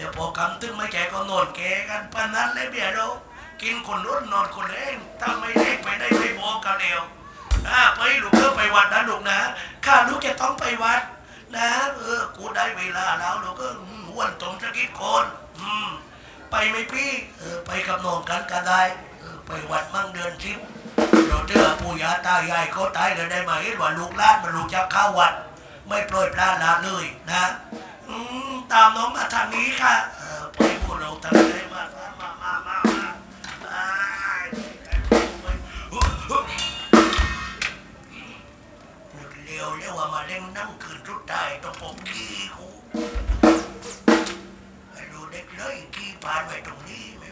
ดี๋ยวพอกำตึงไม่แก่ก็นอนแก่กันปานนั้นเลยเบียเรากินคนรุ่นนอนคนเองถ้าไม่ได้ไปได้ไม่บอกกันเดียวอ่าไปลูกเออไปวัดนะลูกนะข้าลูกจะต้องไปวัด นะเออกูได้เวลาแล้วลูกก็อืมอ้วนตรงสะกิดคนอืมไปไหมพี่เออไปกับน้องกันก็ได้เออไปวัดมั่งเดือนทิพย์เราเจอปู่ย่าตายายเขาตายเลยได้ไหมว่าลูกหลานมันลูกจะเข้าวัด ไม่ปล่อยปลาละเลยนะ ตามน้องมาทางนี้ค่ะไปพวกเราทางไหนมามามามามามาอ้ายนึกเร็วเรียกว่ามาเล่นนั่งคืนทุดได้ต้องผมขี้กูไอ้ดูเด็กเลยขี้ผ่านไปตรงนี้ไหม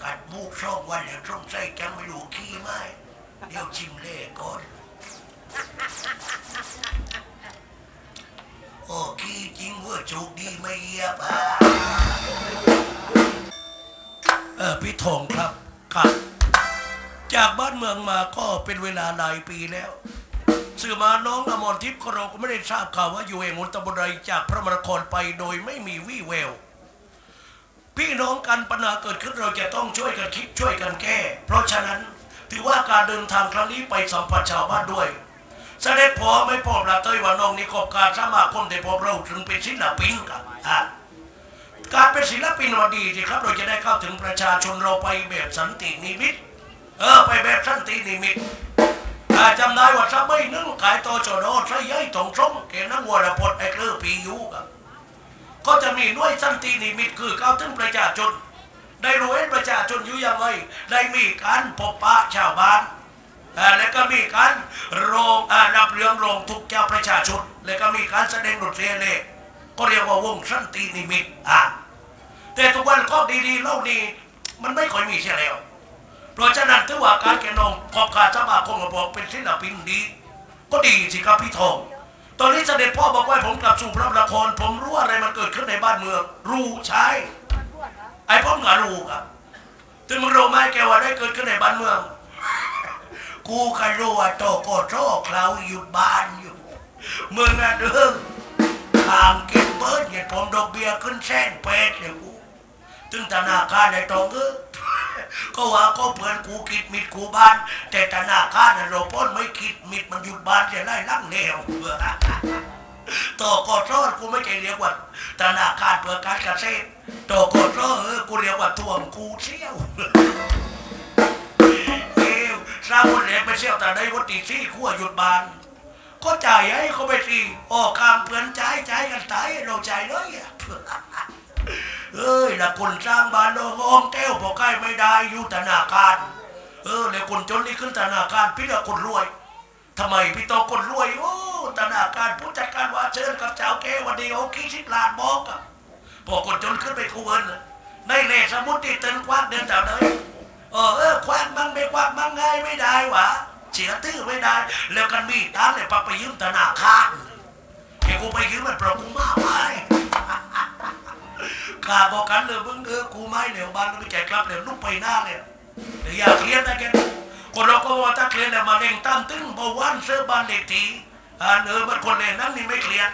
กัดมูกช่องวันแล้วช่องใจจังไม่รู้ขี้ไหมเดี๋ยวชิมเล่ก่อน โอ้ขี้จริงเว่าโชคดีไม่เยียบอะเออพี่ทองครับครับ จากบ้านเมืองมาก็เป็นเวลาหลายปีแล้วสื่อมาน้องอมรทิพย์ของเราก็ไม่ได้ทราบข่าวว่าอยู่เองอุตบรายจากพระมรครไปโดยไม่มีวี่แววพี่น้องกันปัญหาเกิดขึ้นเราจะต้องช่วยกันคิดช่วยกันแก้ เพราะฉะนั้นถือว่าการเดินทางครั้งนี้ไปสัมผัสชาวบ้านด้วย เสด็จพอไม่พอประเตยว่าน้องนี่ขอบการสมาคมแต่พวกเราถึงเป็นศิลปินกันอะการเป็นศิลปินมาดีสิครับ เราจะได้เข้าถึงประชาชนเราไปแบบสันตินิมิต เออไปแบบสันตินิมิตอ่าจำได้ว่าสมัยนึงขายโตโจโดใช้ยัยตรงชงเกนักวัวระพดไอ้เครือปียูกันก็จะมีหน่วยสันตินิมิตคือเข้าถึงประชาชน ได้รู้เห็นประชาชนอยู่ยังไงได้มีการพบปะชาวบ้าน แล้วก็มีการโรงรับเรื่องโรงทุกข์เจ้าประชาชน แล้วก็มีการแสดงดนตรีเลยก็เรียกว่าวงสันตินิมิตอะแต่ทุกวันก็ดีๆเล่านี้มันไม่ค่อยมีเสียแล้ว เพราะฉะนั้นถือว่าการแกนองพอบการสมาคมกับบอกเป็นศิลปินดี ก็ดีสิครับพี่ทองตอนนี้เสด็จพ่อบอกว่าให้ผมกลับสู่พระละคร ผมรู้อะไรมันเกิดขึ้นในบ้านเมือง รู้ใช่ไอ้พ่อมงารู้ครับถึงมึงรู้ไหมแกว่าได้เกิดขึ้นในบ้านเมือง กูก็รู้ว่าโตโกโตเขาอยู่บ้านอยู่มึงน่ะเด้อทางเก็บเบิร์ดเนี่ยผมดอกเบี้ยขึ้นแสนเป็ดเลยกูถึงธนาคารในตรงเออก็ว่าก็เพื่อนกูคิดมิดกูบ้าน แต่ธนาคารน่ะเราพ้นไม่คิดมิดมันหยุดบ้านจะไล่ลังเลวโตโกโตกูไม่ใช่เรียกว่าธนาคารเพื่อการเกษตรโตโกโตเออกูเรียกว่าทวงกูเชี่ยว สร้างคนเหลกไปเชี่ยวแต่ได้วัตถีซี่ขั้วหยุดบาน ก็จ่ายให้เขาไปสิโอ้ข้ามเพื่อนใจ่ายจ่ายกันตายเราใจเลยอะเอ้ยละคนสร้างบ้านเราห้องแก้วพอใกล้ไม่ได้อยู่ธนาคารเออเลยคนจนนี่ขึ้นธนาคารพี่ละคนรวยทำไมพี่โตคนรวยโอ้ธนาคารผู้จัดการว่าเชิญกับเจ้าแก้ววันนี้โอ้คิดสิบล้านบอกอะพอคนจนขึ้นไปคูเงินในเลสมุดที่เตินกว้าเดินแถวเลย เออเออคว้างมั่งไม่คว้างมั่งง่ายไม่ได้วะเสียตื้อไม่ได้ แล้วกันมีตังค์เลยปักไปยืมธนาคารไอ้กูไปยืมมันเปล่ากูมาไว้กาบอกกันเลยมึงเออกูไม่เหลวบ้านก็ไม่ใจกลับเหลวลูกไปหน้าเลยเดี๋ยวอยากเรียนนะแกคนเราก็ว่าถ้าเคลียนแล้วมาเร่งตามตึ้งเบาหวานเสื้อบ้านเด็กทีอ่านเออมันคนเล่นนั่นนี่ไม่เคลียน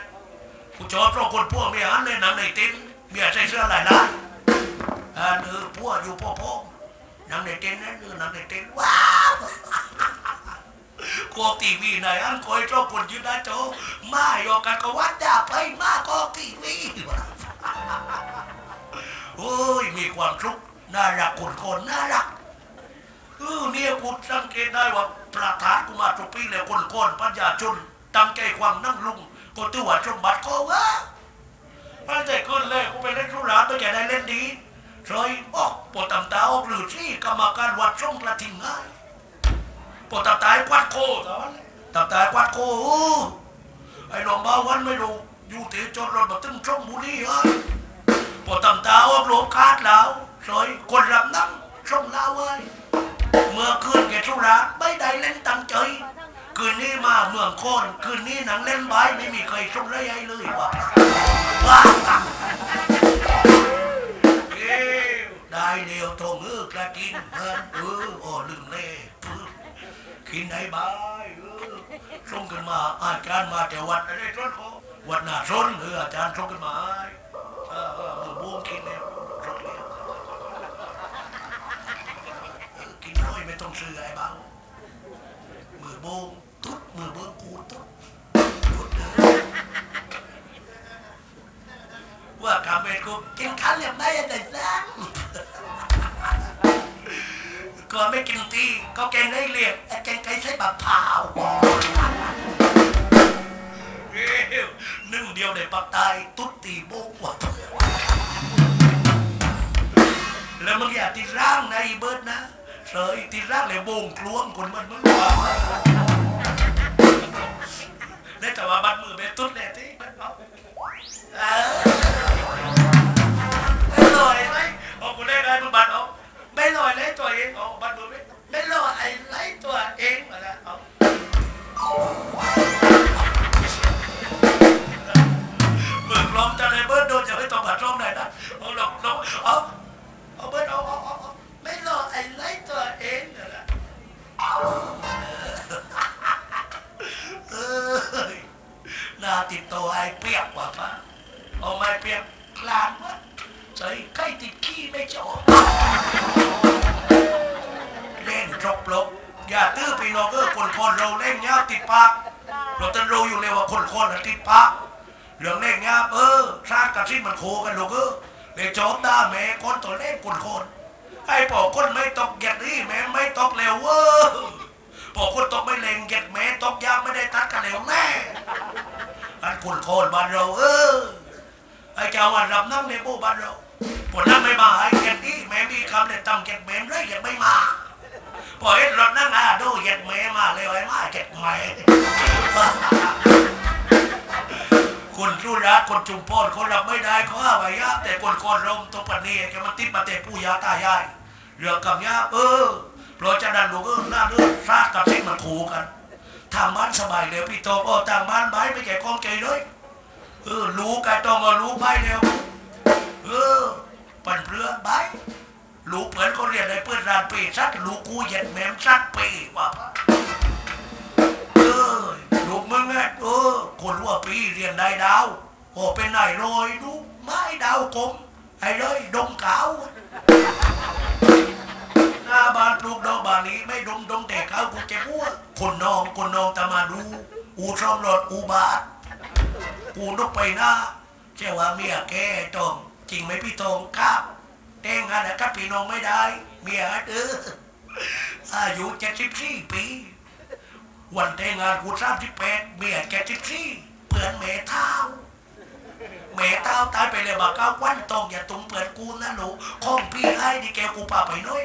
กูชอบเพราะคนพวกเมียอันเลยหนังในติ้นเมียใส่เสื้อหลายล้านอ่านเออพวกอยู่พ่อพ่อ นางในเต็นท์นั่นคือนางในเต็นท์ว้าวกอกทีวีไหนอันคอยชอบคนยืนน้าโจอมาโยกันก็วัดดาไปมากอกทีวีโอ้ยมีความสุขน่ารักคนคนน่ารักเออเนี่ยกูสังเกตได้ว่าประธานกูมารทุกปีเลยคนคนปัญญาชนตั้งใจความนั่งลุงก็ตัวาสมบัติเขาว่ามันใจขึ้นเลยกูไปเล่นธุระตัวแกได้เล่นดี รอยบอกปวดตำตาออกหรือที่กรรมการวัดช่องกระทิงง่ายปวดตำตายควัดโคตอนตำตายควัดโคไอ้หลวงบ้าวันไม่รู้อยู่เตะจนรถมาตึ้งช่องบุรีเฮ้ยปวดตำตาออกโลคาดแล้วรอยคนรับนั่งช่องลาวเว้ยเมื่อคืนแกทุระไม่ได้เล่นตั้งใจคืนนี้มาเมืองโคนคืนนี้หนังเล่นใบไม่มีใครส่งไรให้เลยว่ะ วได้เดียวตรงเออกระกินเงินเออโอ้ลืมเล่กินไหนบายเออส่งกันมาอาจารย์มาแต่วัดอะไรต้นโควัดหน้าชนเอออาจารย์ชงขึ้นมาให้เออเออมือบูมกินแล้วชงแล้วเออกินน้อยไม่ต้องซื้อไอ้เบามือบูมตุ๊ดมือเบิ้งกูตุ๊ดตุ๊ดเด้อว่ากาเมนกูกินขันเหลี่ยมได้ยังไงซั ก่อนไม่กินตีก็แกงได้เรียกไอ้แกงไก่ใช้บะพร้าวเอ้วนึ่งเดียวในปากตายตุ๊ดตีโบกว่ะแล้วมึงอย่าติดร่างนะอ้เบิร์ดนะเสยติดร่างเลยโบงกลวงคนมันมึงว่าได้แต่ว่าบัดมือเป็นตุ๊ดแน่ที่ ใส่ใกล้ติดขี้ไม่จบเล่นจบลบอย่าตื้อพี่น้องเออคนคนเราเล่นเงี้ยติดปากเราจะรู้อยู่เลยว่าคนคนติดปากเรื่องเล่นเงี้ยเออชาติกับที่มันโคกันลูกเออเลยจบได้แม่คนตัวเล่นคนคนไอ้ปอกคนไม่ตกเหยียดนี่แม่ไม่ตกเร็วเว้อปอกคนตกไม่เล่งเหยียดแม่ตกยางไม่ได้ตัดกันเร็วแน่อันคนคนบ้านเราเออไอ้เจ้าวันรับนั่งในบูบ้านเรา ผลนั่งไม่มาไอ้เหยียดนี่แม่มีคำเนี่ยตำเหยียดแม่เลยเหยียดไม่มาพอเห็นรถนั่งอาดูเหยียดแม่มาเลยไอ้มาเหยียดแม่คนรู้รักคนจุมพรคนรับไม่ได้เขาห้าว้ยาแต่คนคนลมตกปนนีแกมันติดมาแต่ผู้ยาตายายเรื่องกับยาเออเพราะฉะนั้นลูกเออหน้าเลือดซาดกับที่มันขู่กันทางบ้านสบายเลยพี่โตโอ้ทางบ้านใบไม่แก่กองใจเลยเออรู้กันต้องรู้ใบเร็วเออ ปั่นเรือใบลูกเหมือนคนเรียนในเพื่อนรานปีซัดลูกกูเหย็ดแมมซัดปีว่าเออลูกมึงไงเออ คนว่าปีเรียนได้ดาวโอ้เป็นนายลอยลูกไม้ดาวกลมไอ้เลยดงขาวหน้าบ้านปลูกดอกบานนี้ไม่ดงดงแต่ขาวกูเจ็บหัวคนนองคนนองตามาดูอูซ่อมรถอูบาทกูนกไปหน้าเจ้าว่าเมียแกตอง จริงไหมพี่ตองครับแต่งงานกับพี่น้องไม่ได้ เมียเอออายุเจ็ดสิบสี่ปี วันแต่งงานกูสามสิบแปดเมียแกสิบสี่เปือนเมเท้าเมเท้าตายไปเลยบอกก้าววันตองอย่าตุ้มเปือนกูนะหนูข้องพี่ให้ดิแกกูพาไปหน้อย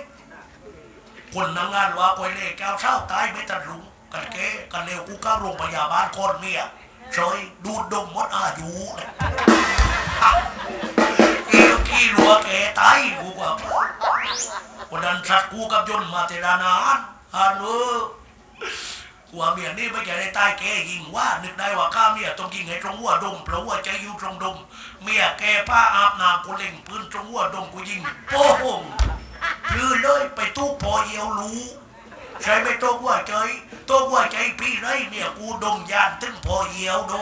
คนนำงานว่าคอยเล่แก้วเช้าตายไม่ตัดลุงกันแกกันเร็วกูก้าโรงพยาบาลคนเมียซอยดูดดมมดอายุเลย ขี้รัวแกตายกูว่าวันนั้นสัตว์กูกับยนมาเทรานานอ่านเออกลัวเมียนี่ไม่ใช่ได้ตายแกยิงว่านึกได้ว่าข้าเมียต้องยิงให้ตรงหัวดงเพราะว่าใจอยู่ตรงดงเมียแกผ้าอาบน้ำกูเล่งปืนตรงหัวดงกูยิงโป้งลือเลยไปตู้พอเยียวรู้ใช่ไหมตัวหัวใจตัวหัวใจพี่ไรเนี่ยกูดมยานถึงพอเยียวโด